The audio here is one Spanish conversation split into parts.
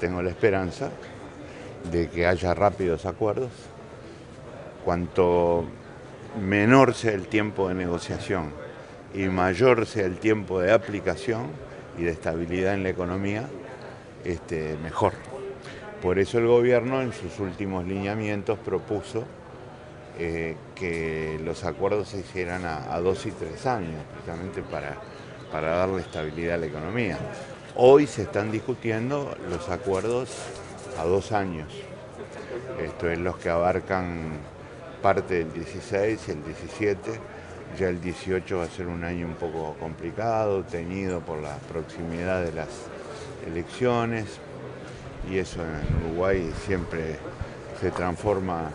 Tengo la esperanza de que haya rápidos acuerdos. Cuanto menor sea el tiempo de negociación y mayor sea el tiempo de aplicación y de estabilidad en la economía, este, mejor. Por eso el gobierno en sus últimos lineamientos propuso eh, que los acuerdos se hicieran a, dos y tres años, precisamente para, para darle estabilidad a la economía. Hoy se están discutiendo los acuerdos a dos años. Esto es los que abarcan parte del 16 y el 17. Ya el 18 va a ser un año un poco complicado, teñido por la proximidad de las elecciones y eso en Uruguay siempre se transforma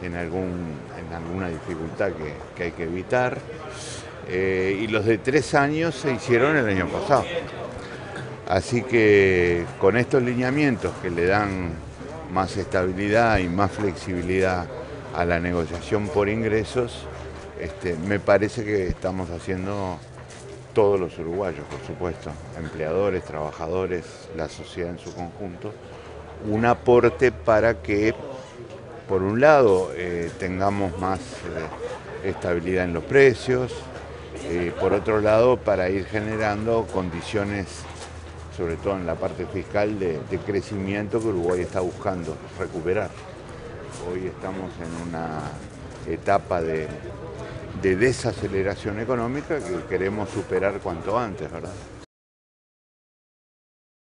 en, alguna dificultad que, hay que evitar. Eh, y los de tres años se hicieron el año pasado. Así que con estos lineamientos que le dan más estabilidad y más flexibilidad a la negociación por ingresos, este, me parece que estamos haciendo todos los uruguayos, por supuesto, empleadores, trabajadores, la sociedad en su conjunto, un aporte para que, por un lado, eh, tengamos más eh, estabilidad en los precios, eh, por otro lado, para ir generando condiciones sobre todo en la parte fiscal, de, crecimiento que Uruguay está buscando recuperar. Hoy estamos en una etapa de, de desaceleración económica que queremos superar cuanto antes, ¿verdad?